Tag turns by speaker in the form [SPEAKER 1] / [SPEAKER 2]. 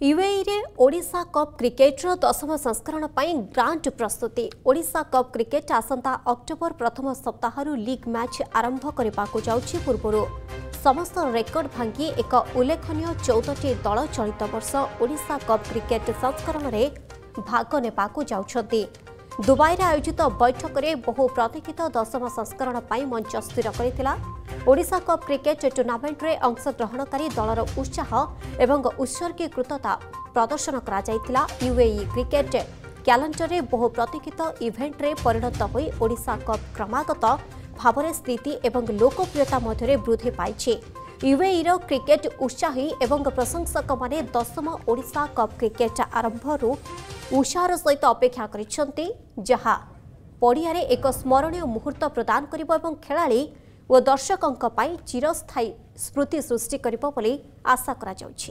[SPEAKER 1] ୟୁଏଇରେ Odisha cup cricketer ଦଶମ ସଂସ୍କରଣ ପାଇଁ ଗ୍ରାଣ୍ଡ ପ୍ରସ୍ତୁତି। ଓଡ଼ିଶା କପ୍ କ୍ରିକେଟ ଆସନ୍ତା ଅକ୍ଟୋବର ପ୍ରଥମ ସପ୍ତାହରୁ ଲିଗ୍ ମ୍ୟାଚ୍ ଆରମ୍ଭ କରିବାକୁ ଯାଉଛି ପୂର୍ବରୁ। ସମସ୍ତ ରେକର୍ଡ ଭାଙ୍ଗି ଏକ ଉଲ୍ଲେଖନୀୟ ଚଉଦଟି ଦଳ ଚଳିତ ବର୍ଷ ଓଡ଼ିଶା କପ୍ କ୍ରିକେଟ ସଂସ୍କରଣରେ ଭାଗ ନେବାକୁ ଯାଉଛନ୍ତି। ଦୁବାଇରେ ଆୟୋଜିତ ବୈଠକରେ ବହୁ ପ୍ରତୀକ୍ଷିତ ଦଶମ ସଂସ୍କରଣ ପାଇଁ ମଞ୍ଚ ସ୍ଥିର କରିଥିଲା। ଓଡ଼ିଶା କପ୍ କ୍ରିକେଟ ଟୁର୍ଣ୍ଣାମେଣ୍ଟରେ ଅଂଶଗ୍ରହଣକାରୀ ଦଳର ଉତ୍ସାହ ଏବଂ ଉତ୍ସର୍ଗୀକୃତତା ପ୍ରଦର୍ଶନ କରାଯାଇଥିଲା ୟୁଏଇ କ୍ରିକେଟ କ୍ୟାଲେଣ୍ଡରରେ ବହୁ ପ୍ରତୀକ୍ଷିତ ଇଭେଣ୍ଟରେ ପରିଣତ ହୋଇ ଓଡ଼ିଶା କପ୍ କ୍ରମାଗତ ଭାବରେ ସ୍ଥିତି ଏବଂ ଲୋକପ୍ରିୟତା ମଧ୍ୟରେ ବୃଦ୍ଧି ପାଇଛି। ୟୁଏଇର କ୍ରିକେଟ ଉତ୍ସାହୀ ଏବଂ ପ୍ରଶଂସକମାନେ ଦଶମ ଓଡ଼ିଶା କପ୍ କ୍ରିକେଟ ଆରମ୍ଭରୁ ଉତ୍ସାହର ସହିତ ଅପେକ୍ଷା କରିଛନ୍ତି ଯାହା ପଡ଼ିଆରେ ଏକ ସ୍ମରଣୀୟ ମୁହୂର୍ତ୍ତ ପ୍ରଦାନ କରିବ ଏବଂ ଖେଳାଳି ଓ ଦର୍ଶକଙ୍କ ପାଇଁ ଚିରସ୍ଥାୟୀ ସ୍ମୃତି ସୃଷ୍ଟି କରିବ ବୋଲି ଆଶା କରାଯାଉଛି।